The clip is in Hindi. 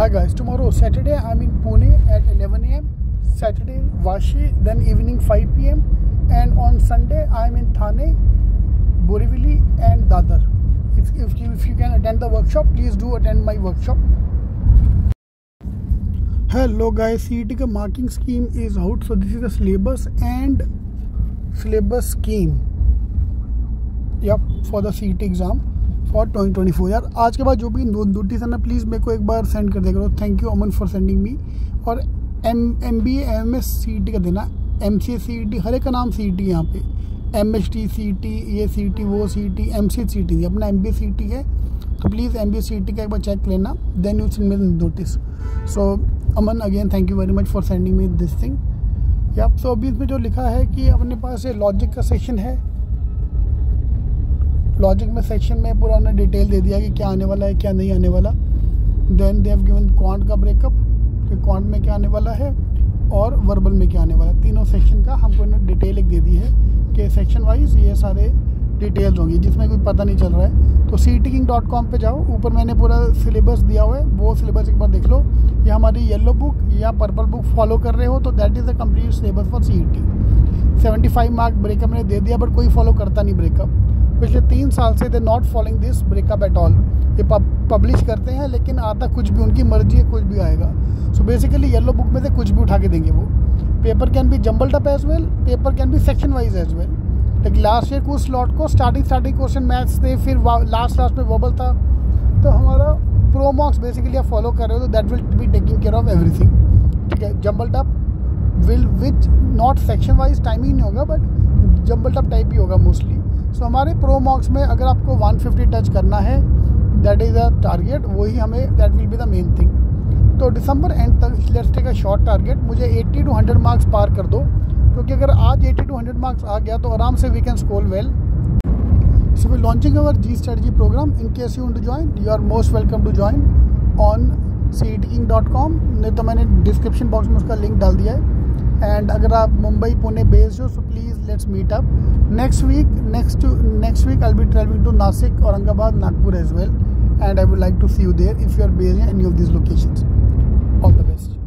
Hi guys, tomorrow Saturday I'm in Pune at 11 am. Saturday Vashi, then evening 5 pm. And on Sunday I'm in Thane, Borivali and Dadar. If, if, you, if you can attend the workshop, please do attend my workshop. Hello guys, CET marking scheme is out. So this is the syllabus and syllabus scheme. Yep, for the CET exam. For twenty twenty four यार, आज के बाद जो भी नोटिस है ना प्लीज़ मेरे को एक बार सेंड कर दिया करो। Thank you Aman for sending me और M M B M S C T का देना। M C S C T हर एक का नाम सी टी यहाँ पे। M H T C T ये सी टी वो C T M C C T अपना एम बी सी टी है। तो please M B C T का एक बार चेक लेना। Then you send me notice so Aman again thank you very much for sending me this thing या तो अभी इसमें जो लिखा है कि अपने पास लॉजिक का सेक्शन है। लॉजिक में सेक्शन में पूरा उन्होंने डिटेल दे दिया कि क्या आने वाला है, क्या नहीं आने वाला। Then they have given quant का ब्रेकअप कि क्वांट में क्या आने वाला है और वर्बल में क्या आने वाला है। तीनों सेक्शन का हमको इन्होंने डिटेल एक दे दी है कि सेक्शन वाइज ये सारे डिटेल्स होंगी, जिसमें कोई पता नहीं चल रहा है। तो C T king dot com पर जाओ, ऊपर मैंने पूरा सिलेबस दिया हुआ है, वो सिलेबस एक बार देख लो। ये हमारी येलो बुक या पर्पल बुक फॉलो कर रहे हो तो that is the complete syllabus for C E T seventy five mark breakup मैंने दे दिया बट कोई फॉलो करता नहीं ब्रेकअप पिछले तीन साल से they not following this breakup at all ये पब्लिश करते हैं, लेकिन आता कुछ भी, उनकी मर्ज़ी है, कुछ भी आएगा। सो बेसिकली येलो बुक में से कुछ भी उठा के देंगे वो। Paper can be jumbled up as well paper can be section wise as well लेकिन लास्ट ईयर कुछ स्लॉट को स्टार्टिंग स्टार्टिंग क्वेश्चन मैथ्स थे, फिर लास्ट लास्ट में वोबल था। तो हमारा प्रो मॉक्स बेसिकली आप फॉलो कर रहे हो तो that will be taking care of everything ठीक है jumbled up will which not section wise timing नहीं होगा बट जम्बल्ड अप टाइप ही होगा मोस्टली सो हमारे प्रो मॉक्स में अगर आपको 150 टच करना है दैट इज़ अ टारगेट वही हमें that will be the main thing तो दिसंबर एंड तक let's take a short target मुझे 80 टू 100 मार्क्स पार कर दो, क्योंकि अगर आज 80 टू 100 मार्क्स आ गया तो आराम से we can score well so we launching our G strategy program in case you to join you are most welcome to join on सी नहीं तो मैंने डिस्क्रिप्शन बॉक्स में उसका लिंक डाल दिया है। एंड अगर आप मुंबई, पुणे बेस्ड हो so please let's meet up next week next next week I be travelling to Nasik Aurangabad Nagpur as well and I would like to see you there if you are based in any of this locations all the best